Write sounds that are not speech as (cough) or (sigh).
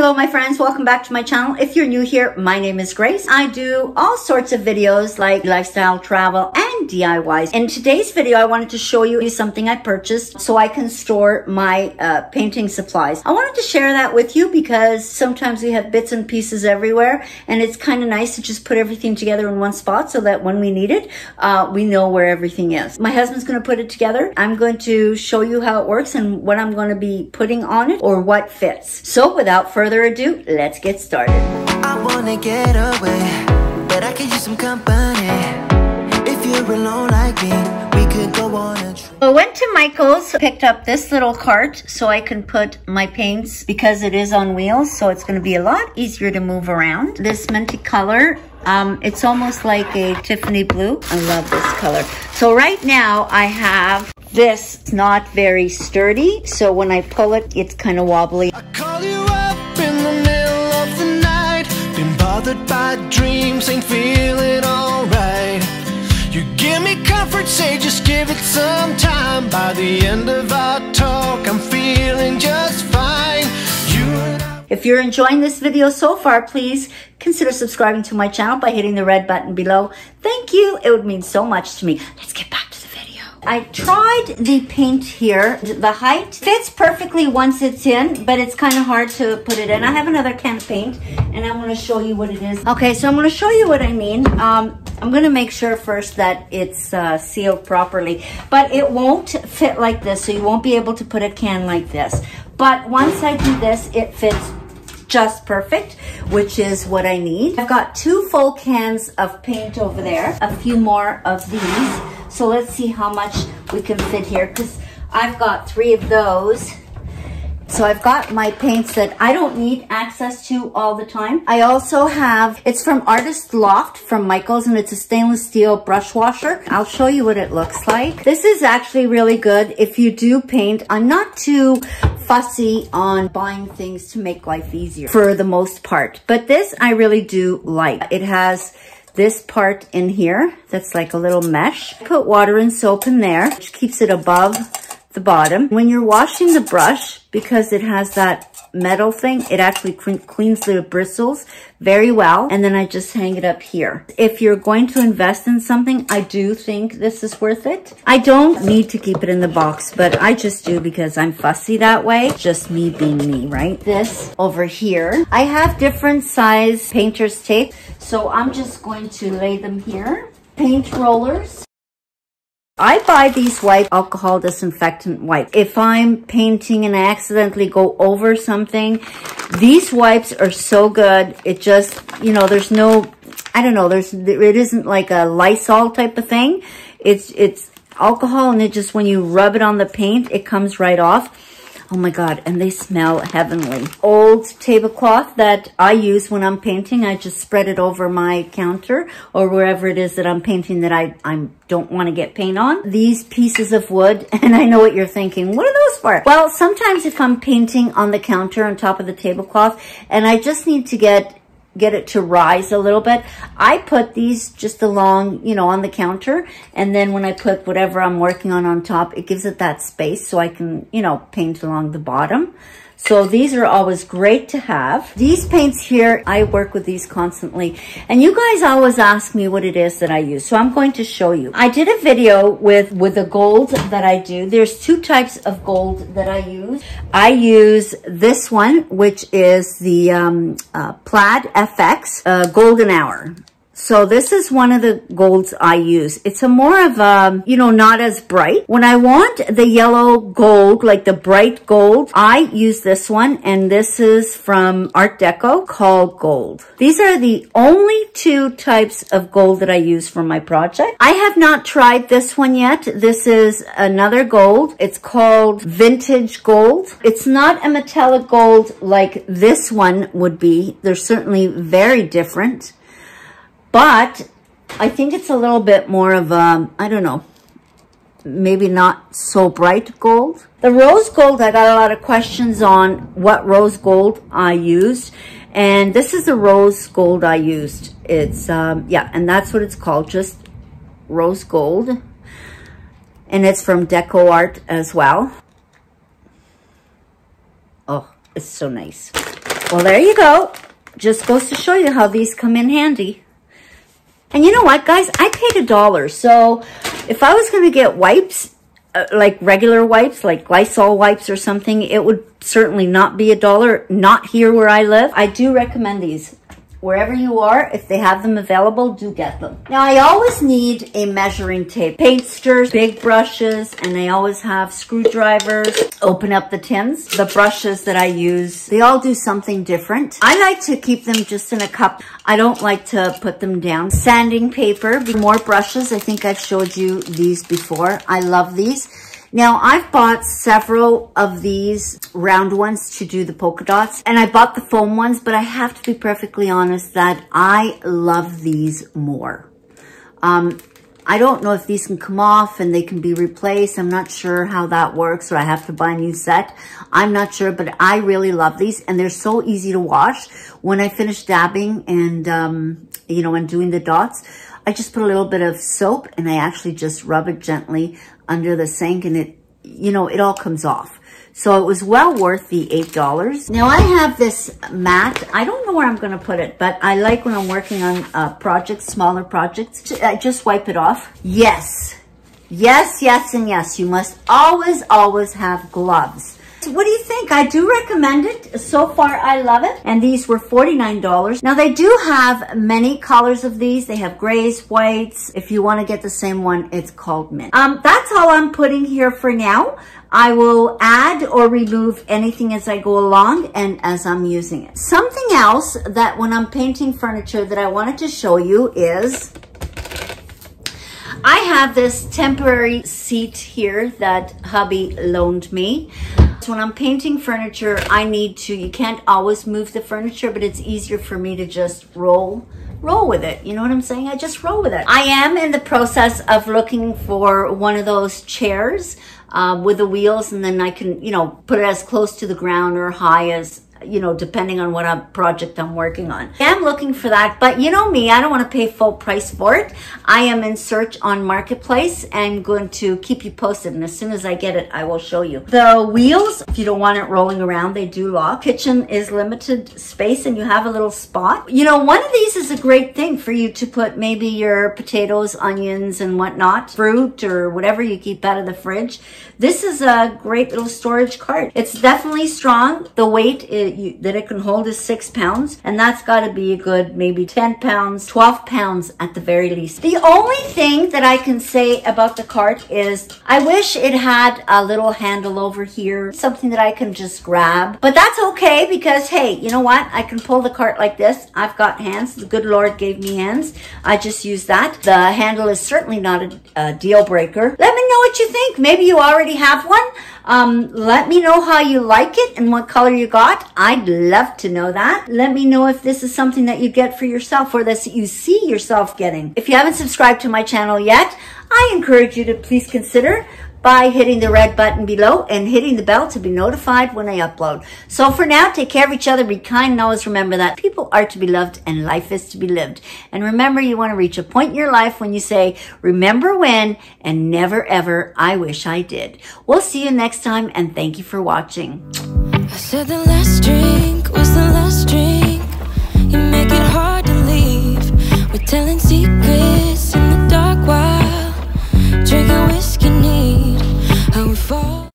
Hello, my friends. Welcome back to my channel. If you're new here, my name is Grace. I do all sorts of videos like lifestyle, travel, DIYs. In today's video, I wanted to show you something I purchased so I can store my uh, painting supplies. I wanted to share that with you because sometimes we have bits and pieces everywhere, and it's kind of nice to just put everything together in one spot so that when we need it, uh, we know where everything is. My husband's going to put it together. I'm going to show you how it works and what I'm going to be putting on it or what fits. So without further ado, let's get started. I wanna get away, but I use some company. You're alone like me, we could go on a trip. I went to Michaels, picked up this little cart so I can put my paints because it is on wheels, so it's gonna be a lot easier to move around. This minty color, um, it's almost like a Tiffany blue. I love this color. So right now I have this, it's not very sturdy, so when I pull it, it's kind of wobbly. I call you up in the middle of the night. Been bothered by dreams, ain't feeling alright. You give me comfort, say just give it some time. By the end of our talk, I'm feeling just fine. You. If you're enjoying this video so far, please consider subscribing to my channel by hitting the red button below. Thank you. It would mean so much to me. Let's get back to the video. I tried the paint here. The height fits perfectly once it's in, but it's kind of hard to put it in. I have another can of paint and I'm going to show you what it is. Okay, so I'm going to show you what I mean. Um, I'm going to make sure first that it's uh, sealed properly, but it won't fit like this, so you won't be able to put a can like this. But once I do this, it fits just perfect, which is what I need. I've got two full cans of paint over there, a few more of these. So let's see how much we can fit here because I've got three of those. So I've got my paints that I don't need access to all the time. I also have, it's from Artist Loft from Michaels and it's a stainless steel brush washer. I'll show you what it looks like. This is actually really good if you do paint. I'm not too fussy on buying things to make life easier for the most part. But this I really do like. It has this part in here that's like a little mesh. Put water and soap in there, which keeps it above the bottom. When you're washing the brush, because it has that metal thing, it actually cleans the bristles very well. And then I just hang it up here. If you're going to invest in something, I do think this is worth it. I don't need to keep it in the box, but I just do because I'm fussy that way. Just me being me, right? This over here. I have different size painter's tape, so I'm just going to lay them here. Paint rollers. I buy these white alcohol disinfectant wipes. If I'm painting and I accidentally go over something, these wipes are so good. It just, you know, there's no, I don't know, there's, it isn't like a Lysol type of thing. It's, it's alcohol and it just, when you rub it on the paint, it comes right off. Oh my God, and they smell heavenly. Old tablecloth that I use when I'm painting. I just spread it over my counter or wherever it is that I'm painting that I I don't want to get paint on. These pieces of wood, (laughs) and I know what you're thinking, what are those for? Well, sometimes if I'm painting on the counter on top of the tablecloth and I just need to get get it to rise a little bit. I put these just along, you know, on the counter. And then when I put whatever I'm working on on top, it gives it that space so I can, you know, paint along the bottom. So these are always great to have. These paints here, I work with these constantly. And you guys always ask me what it is that I use. So I'm going to show you. I did a video with, with the gold that I do. There's two types of gold that I use. I use this one, which is the um, uh, Plaid FX uh, Golden Hour. So this is one of the golds I use. It's a more of a, you know, not as bright. When I want the yellow gold, like the bright gold, I use this one. And this is from Art Deco called Gold. These are the only two types of gold that I use for my project. I have not tried this one yet. This is another gold. It's called Vintage Gold. It's not a metallic gold like this one would be. They're certainly very different. But I think it's a little bit more of a, I don't know, maybe not so bright gold. The rose gold, I got a lot of questions on what rose gold I used. And this is the rose gold I used. It's, um, yeah, and that's what it's called, just rose gold. And it's from Deco Art as well. Oh, it's so nice. Well, there you go. Just goes to show you how these come in handy. And you know what, guys? I paid a dollar. So if I was going to get wipes, uh, like regular wipes, like Lysol wipes or something, it would certainly not be a dollar. Not here where I live. I do recommend these wherever you are, if they have them available, do get them. Now, I always need a measuring tape, paint stirrers, big brushes, and I always have screwdrivers, open up the tins. The brushes that I use, they all do something different. I like to keep them just in a cup. I don't like to put them down. Sanding paper, more brushes. I think I've showed you these before. I love these. Now, I've bought several of these round ones to do the polka dots, and I bought the foam ones, but I have to be perfectly honest that I love these more. Um, I don't know if these can come off and they can be replaced. I'm not sure how that works or I have to buy a new set. I'm not sure, but I really love these and they're so easy to wash. When I finish dabbing and, um, you know, and doing the dots, I just put a little bit of soap and I actually just rub it gently under the sink and it, you know, it all comes off. So it was well worth the $8. Now I have this mat. I don't know where I'm going to put it, but I like when I'm working on uh, projects, smaller projects, I just wipe it off. Yes, yes, yes, and yes. You must always, always have gloves. What do you think? I do recommend it. So far, I love it. And these were $49. Now, they do have many colors of these. They have grays, whites. If you want to get the same one, it's called mint. Um, that's all I'm putting here for now. I will add or remove anything as I go along and as I'm using it. Something else that when I'm painting furniture that I wanted to show you is I have this temporary seat here that hubby loaned me. So when I'm painting furniture, I need to, you can't always move the furniture, but it's easier for me to just roll roll with it. You know what I'm saying? I just roll with it. I am in the process of looking for one of those chairs um, with the wheels and then I can, you know, put it as close to the ground or high as you know, depending on what uh, project I'm working on. I am looking for that, but you know me, I don't want to pay full price for it. I am in search on Marketplace and going to keep you posted. And as soon as I get it, I will show you. The wheels, if you don't want it rolling around, they do lock. Kitchen is limited space and you have a little spot. You know, one of these is a great thing for you to put maybe your potatoes, onions, and whatnot, fruit or whatever you keep out of the fridge. This is a great little storage cart. It's definitely strong. The weight is you, that it can hold is six pounds, and that's got to be a good maybe 10 pounds, 12 pounds at the very least. The only thing that I can say about the cart is I wish it had a little handle over here, something that I can just grab, but that's okay because hey, you know what? I can pull the cart like this. I've got hands. The good Lord gave me hands. I just use that. The handle is certainly not a, a deal breaker. Let me what you think. Maybe you already have one. Um, let me know how you like it and what color you got. I'd love to know that. Let me know if this is something that you get for yourself or that you see yourself getting. If you haven't subscribed to my channel yet, I encourage you to please consider by hitting the red button below and hitting the bell to be notified when I upload. So for now, take care of each other, be kind, and always remember that people are to be loved and life is to be lived. And remember, you want to reach a point in your life when you say, remember when and never ever, I wish I did. We'll see you next time and thank you for watching. I said the last drink was the last drink. You make it hard to leave. We're telling secrets